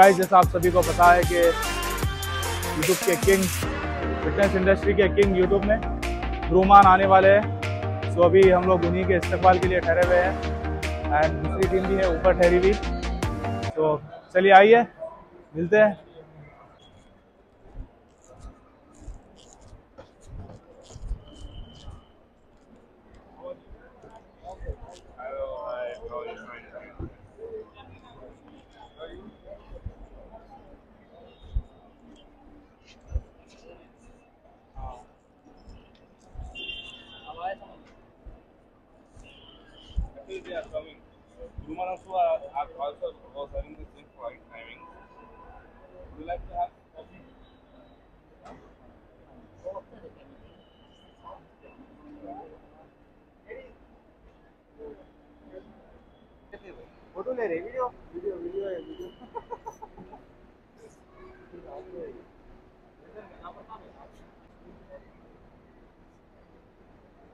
Guys जैसा आप सभी को पता है कि यूट्यूब के किंग फिटनेस इंडस्ट्री के किंग यूट्यूब में रूमान आने वाले हैं। सो अभी हम लोग उन्हीं के इस्तेमाल के लिए ठहरे हुए हैं। एंड दूसरी टीम भी है, ऊपर ठहरी हुई। तो चलिए आइए, मिलते हैं।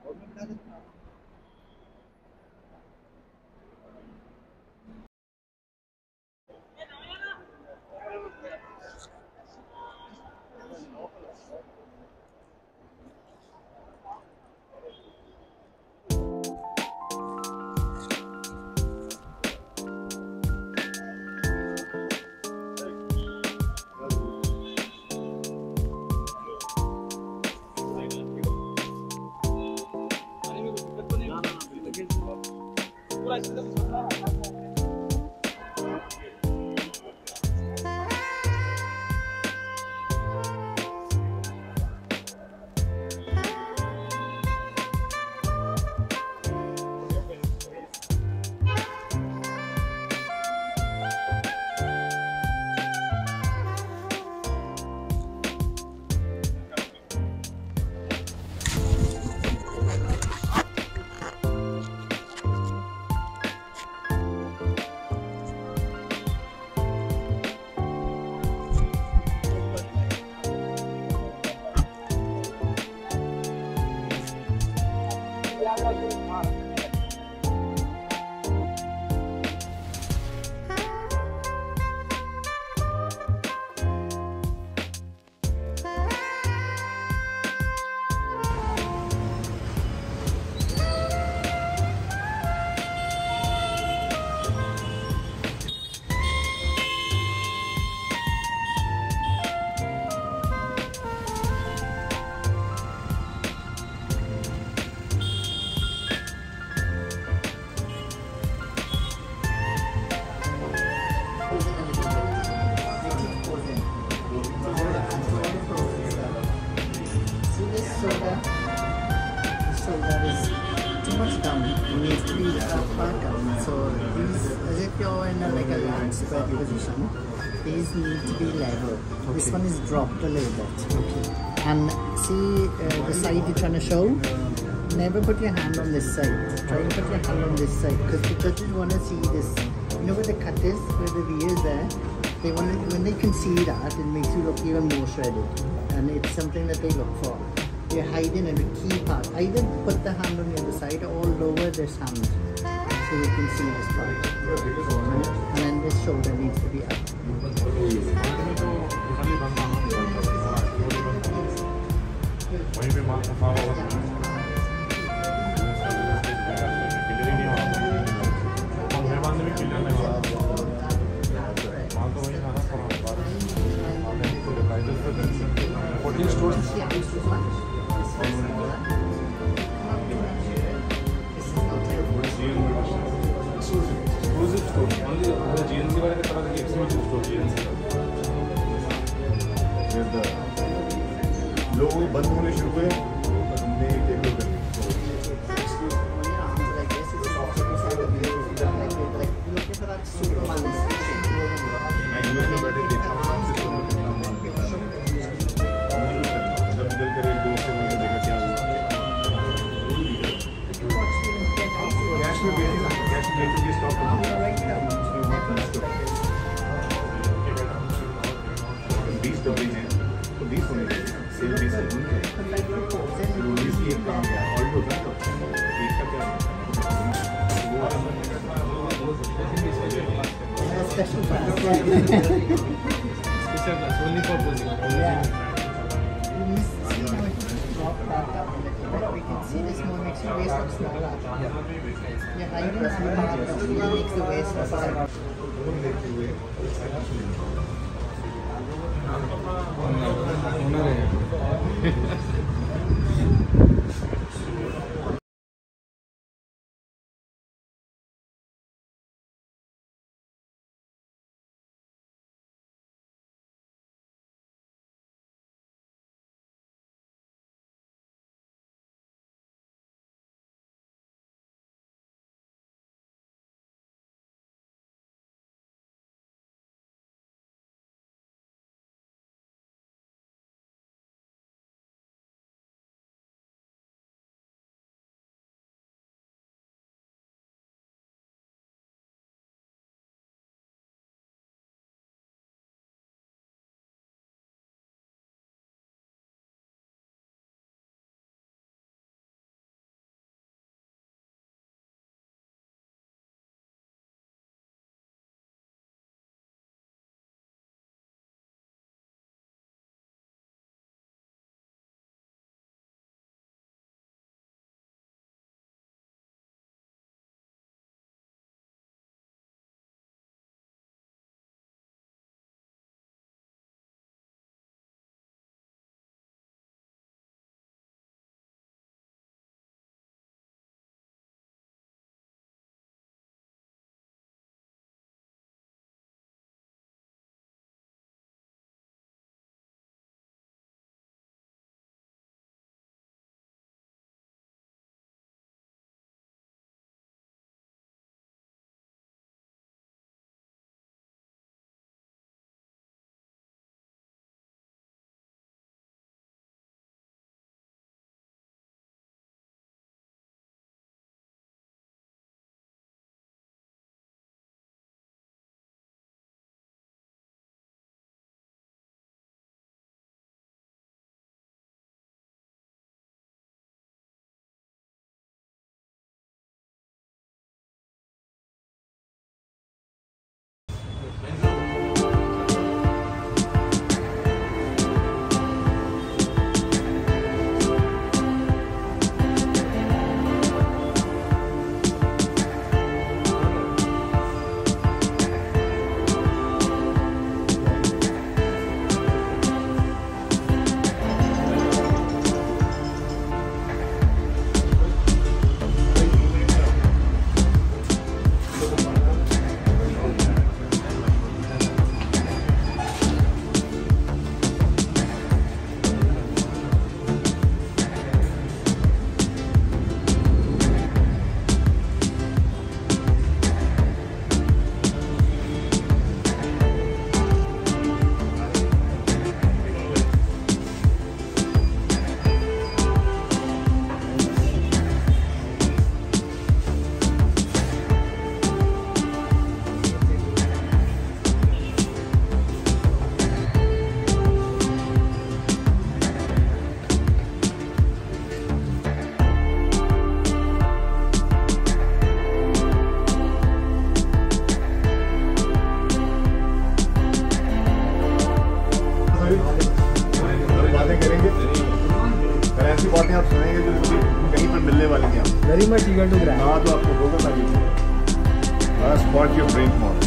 See this shoulder? This shoulder is too much down. It needs to be far down. So these, as if you're in a, like a large spread position, these need to be level. This one is dropped a little bit. Okay. And see uh, the side you're trying to show? Never put your hand on this side. Try and put your hand on this side because the judges want to see this. You know where the cut is, where the V is there? They want to, when they can see that, it makes you look even more shredded. And it's something that they look for you hide in the key part. Either put the hand on the other side or lower this hand so we can see this part. And then this shoulder needs to be up. These two ones? Yeah, these two ones. This one's smaller. This is not like... Exclusive. Exclusive store. Only the GNC वाले के तरह के exclusive store GNC का. Here's the... लोग बंद होने शुरू हुए special class. Special class, only for posing. Yeah. We miss see how it dropped back up a little bit. We can see this more makes your waist look smaller. Yeah, height is really hard, but really makes the waist look like अभी वाले थे very much eager to grand हाँ तो आपको होगा ना ये spot your brain model